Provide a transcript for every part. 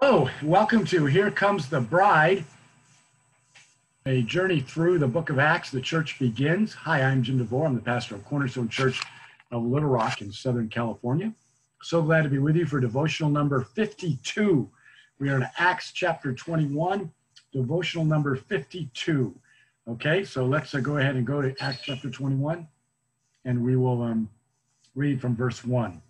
Hello, welcome to Here Comes the Bride, a journey through the book of Acts. The church begins. Hi, I'm Jim Devore. I'm the pastor of Cornerstone Church of Littlerock in Southern California. So glad to be with you for devotional number 52. We are in Acts chapter 21, devotional number 52. Okay, so let's uh, go ahead and go to Acts chapter 21, and we will um, read from verse 1.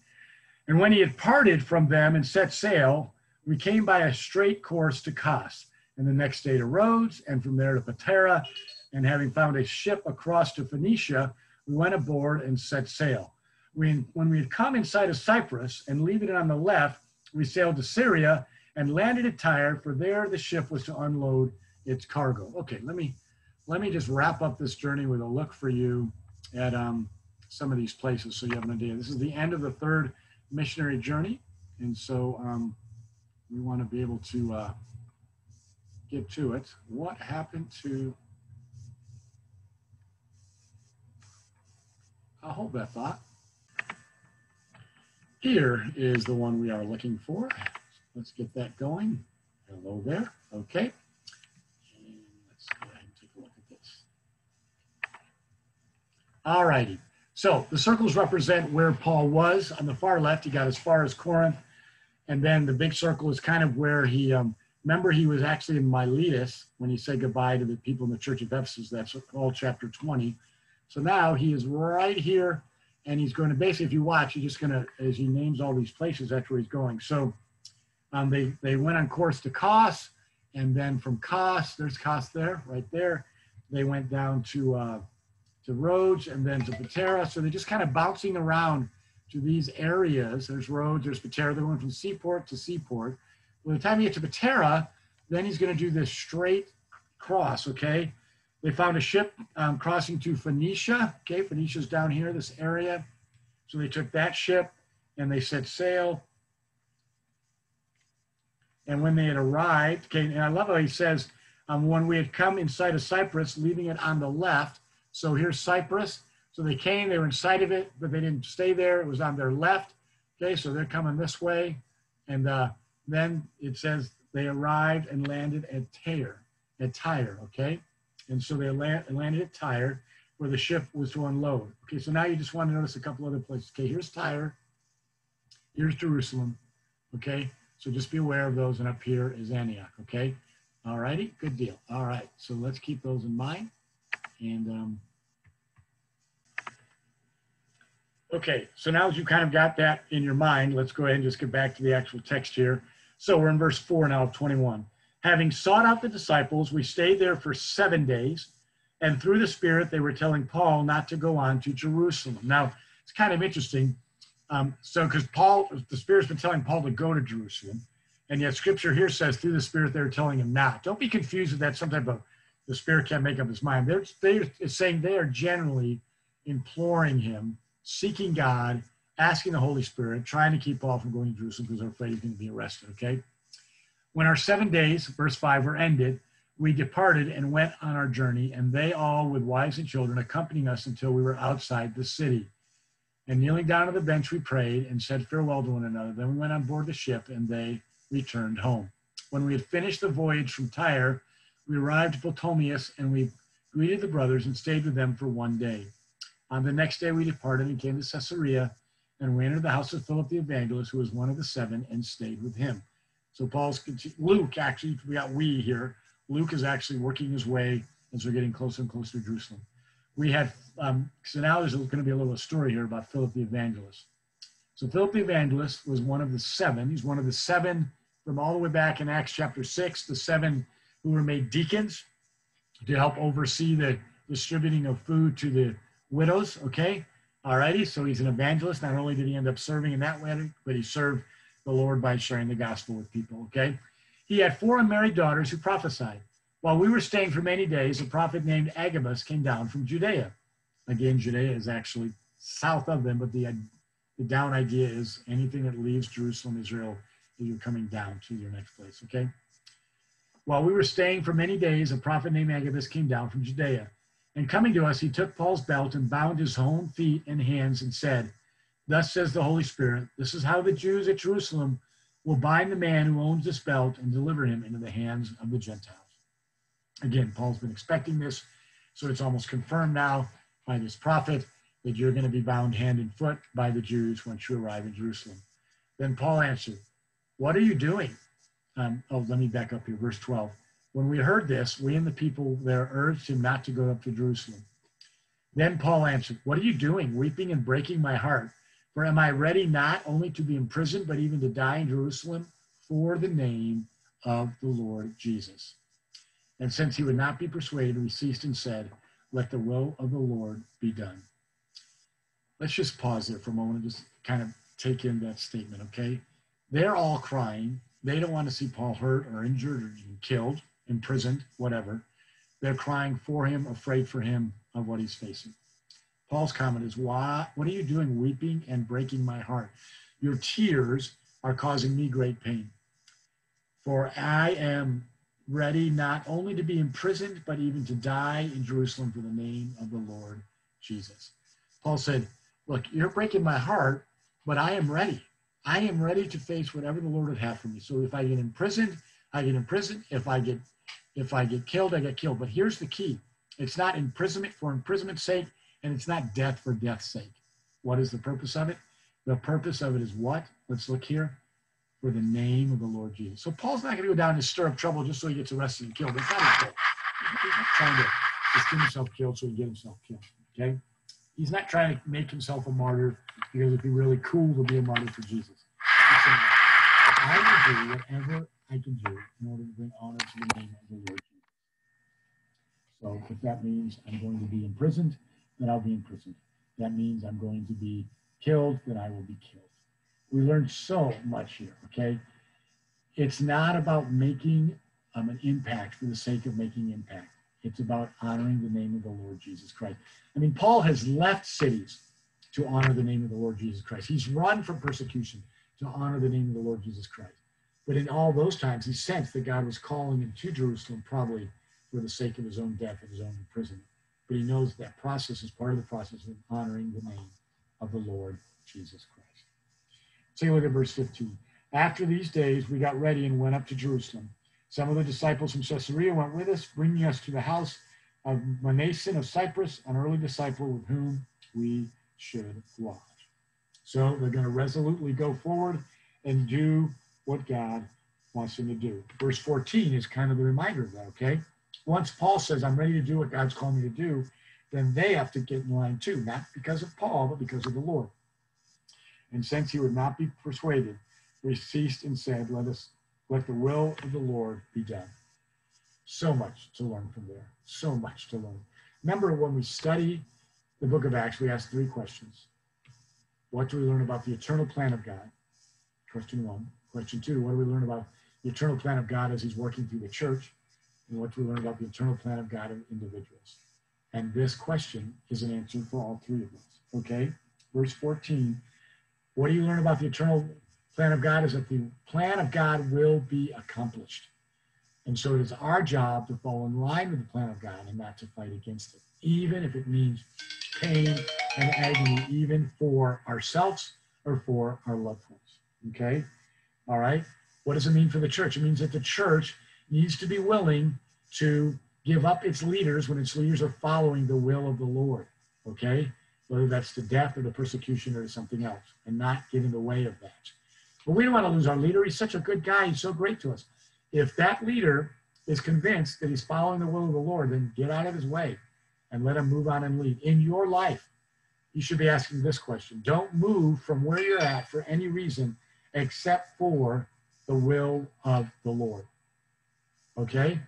And when he had parted from them and set sail, we came by a straight course to Kos, and the next day to Rhodes, and from there to Patara. And having found a ship across to Phoenicia, we went aboard and set sail. We, when we had come in sight of Cyprus and leaving it on the left, we sailed to Syria and landed at Tyre, for there the ship was to unload its cargo. Okay, let me let me just wrap up this journey with a look for you at um, some of these places so you have an idea. This is the end of the third missionary journey, and so um, we want to be able to uh, get to it. What happened to, I'll hold that thought. Here is the one we are looking for. Let's get that going. Hello there. Okay. And let's go ahead and take a look at this. All righty. So the circles represent where Paul was. On the far left, he got as far as Corinth and then the big circle is kind of where he, um, remember he was actually in Miletus when he said goodbye to the people in the church of Ephesus. That's all chapter 20. So now he is right here and he's going to basically, if you watch, he's just going to, as he names all these places, that's where he's going. So um, they, they went on course to Kos and then from Kos, there's Kos there, right there. They went down to, uh, to Rhodes and then to Patara. So they're just kind of bouncing around to these areas. There's Rhodes, there's Patara. They're going from seaport to seaport. By the time you get to Patara, then he's going to do this straight cross, okay? They found a ship um, crossing to Phoenicia. Okay, Phoenicia's down here, this area. So they took that ship and they set sail. And when they had arrived, okay, and I love how he says, um, when we had come in sight of Cyprus, leaving it on the left. So here's Cyprus, so they came, they were inside of it, but they didn't stay there. It was on their left. Okay, so they're coming this way. And uh, then it says they arrived and landed at Tyre, at Tyre, okay? And so they land, landed at Tyre where the ship was to unload. Okay, so now you just want to notice a couple other places. Okay, here's Tyre, here's Jerusalem, okay? So just be aware of those, and up here is Antioch, okay? All righty, good deal. All right, so let's keep those in mind. And um, Okay, so now that you kind of got that in your mind, let's go ahead and just get back to the actual text here. So we're in verse 4 now of 21. Having sought out the disciples, we stayed there for seven days, and through the Spirit, they were telling Paul not to go on to Jerusalem. Now, it's kind of interesting. Um, so, because Paul, the Spirit's been telling Paul to go to Jerusalem, and yet Scripture here says through the Spirit they were telling him not. Don't be confused with that. Some type of the Spirit can't make up his mind. They're, they're saying they are generally imploring him seeking God, asking the Holy Spirit, trying to keep Paul from going to Jerusalem because they're afraid he's going to be arrested. Okay. When our seven days, verse five, were ended, we departed and went on our journey, and they all, with wives and children, accompanying us until we were outside the city. And kneeling down on the bench, we prayed and said farewell to one another. Then we went on board the ship, and they returned home. When we had finished the voyage from Tyre, we arrived at Ptolemais, and we greeted the brothers and stayed with them for one day. On the next day, we departed and came to Caesarea, and we entered the house of Philip the evangelist, who was one of the seven, and stayed with him. So Paul's Luke actually we got we here. Luke is actually working his way as we're getting closer and closer to Jerusalem. We had um, so now there's going to be a little story here about Philip the evangelist. So Philip the evangelist was one of the seven. He's one of the seven from all the way back in Acts chapter six, the seven who were made deacons to help oversee the distributing of food to the widows, okay? Alrighty, so he's an evangelist. Not only did he end up serving in that way, but he served the Lord by sharing the gospel with people, okay? He had four unmarried daughters who prophesied. While we were staying for many days, a prophet named Agabus came down from Judea. Again, Judea is actually south of them, but the, the down idea is anything that leaves Jerusalem, Israel, you're coming down to your next place, okay? While we were staying for many days, a prophet named Agabus came down from Judea. And coming to us, he took Paul's belt and bound his own feet and hands and said, Thus says the Holy Spirit, this is how the Jews at Jerusalem will bind the man who owns this belt and deliver him into the hands of the Gentiles. Again, Paul's been expecting this, so it's almost confirmed now by this prophet that you're going to be bound hand and foot by the Jews once you arrive in Jerusalem. Then Paul answered, What are you doing? Um, oh, let me back up here, verse 12. When we heard this, we and the people there urged him not to go up to Jerusalem. Then Paul answered, What are you doing, weeping and breaking my heart? For am I ready not only to be imprisoned, but even to die in Jerusalem for the name of the Lord Jesus? And since he would not be persuaded, we ceased and said, Let the will of the Lord be done. Let's just pause there for a moment and just kind of take in that statement, okay? They're all crying. They don't want to see Paul hurt or injured or killed, imprisoned, whatever. They're crying for him, afraid for him of what he's facing. Paul's comment is, Why, What are you doing, weeping and breaking my heart? Your tears are causing me great pain. For I am ready not only to be imprisoned, but even to die in Jerusalem for the name of the Lord Jesus. Paul said, Look, you're breaking my heart, but I am ready. I am ready to face whatever the Lord would have for me. So if I get imprisoned, I get imprisoned. If I get if I get killed, I get killed. But here's the key. It's not imprisonment for imprisonment's sake, and it's not death for death's sake. What is the purpose of it? The purpose of it is what? Let's look here. For the name of the Lord Jesus. So Paul's not going to go down and stir up trouble just so he gets arrested and killed. It's not his goal. He's not trying to just get himself killed so he get himself killed. Okay? He's not trying to make himself a martyr because it'd be really cool to be a martyr for Jesus. Saying, I will do whatever I can do in order to bring honor to the name of the Lord Jesus. So if that means I'm going to be imprisoned, then I'll be imprisoned. That means I'm going to be killed, then I will be killed. We learned so much here, okay? It's not about making um, an impact for the sake of making impact. It's about honoring the name of the Lord Jesus Christ. I mean, Paul has left cities to honor the name of the Lord Jesus Christ. He's run from persecution to honor the name of the Lord Jesus Christ. But in all those times, he sensed that God was calling him to Jerusalem, probably for the sake of his own death and his own imprisonment. But he knows that process is part of the process of honoring the name of the Lord Jesus Christ. Take a look at verse 15. After these days, we got ready and went up to Jerusalem. Some of the disciples from Caesarea went with us, bringing us to the house of Mnason of Cyprus, an early disciple with whom we should lodge. So they're going to resolutely go forward and do what God wants him to do. Verse 14 is kind of the reminder of that, okay? Once Paul says, I'm ready to do what God's called me to do, then they have to get in line too, not because of Paul, but because of the Lord. And since he would not be persuaded, we ceased and said, Let us let the will of the Lord be done. So much to learn from there. So much to learn. Remember when we study the book of Acts, we ask three questions. What do we learn about the eternal plan of God? Question one. Question two, what do we learn about the eternal plan of God as he's working through the church? And what do we learn about the eternal plan of God in individuals? And this question is an answer for all three of us. Okay? Verse 14. What do you learn about the eternal plan of God is that the plan of God will be accomplished. And so it is our job to fall in line with the plan of God and not to fight against it, even if it means pain and agony, even for ourselves or for our loved ones. Okay? All right? What does it mean for the church? It means that the church needs to be willing to give up its leaders when its leaders are following the will of the Lord. Okay? Whether that's to death or to persecution or to something else, and not get in the way of that. But we don't want to lose our leader. He's such a good guy. He's so great to us. If that leader is convinced that he's following the will of the Lord, then get out of his way and let him move on and lead. In your life, you should be asking this question. Don't move from where you're at for any reason except for the will of the Lord. Okay?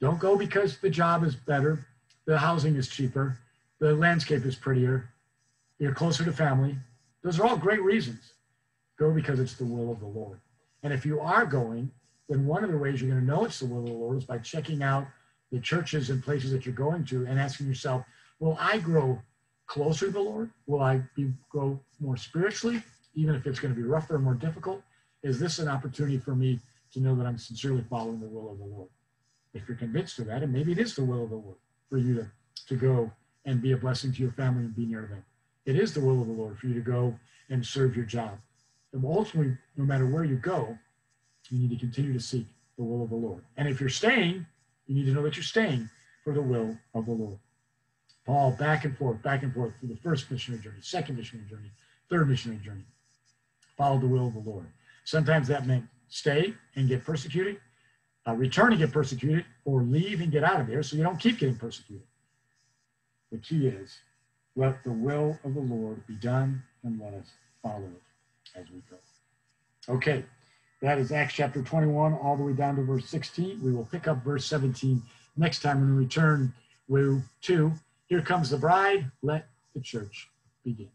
Don't go because the job is better, the housing is cheaper, the landscape is prettier, you're closer to family. Those are all great reasons. Go because it's the will of the Lord. And if you are going, then one of the ways you're going to know it's the will of the Lord is by checking out the churches and places that you're going to and asking yourself, will I grow closer to the Lord? Will I be, grow more spiritually, even if it's going to be rougher and more difficult? Is this an opportunity for me to know that I'm sincerely following the will of the Lord? If you're convinced of that, and maybe it is the will of the Lord for you to, to go and be a blessing to your family and be near them. It is the will of the Lord for you to go and serve your job. And ultimately, no matter where you go, You need to continue to seek the will of the Lord. And if you're staying, you need to know that you're staying for the will of the Lord. Paul, back and forth, back and forth through the first missionary journey, second missionary journey, third missionary journey, followed the will of the Lord. Sometimes that meant stay and get persecuted, uh, return and get persecuted, or leave and get out of there so you don't keep getting persecuted. The key is let the will of the Lord be done and let us follow it as we go. Okay, that is Acts chapter 21, all the way down to verse 16. We will pick up verse 17 next time when we return to Here comes the bride, let the church begin.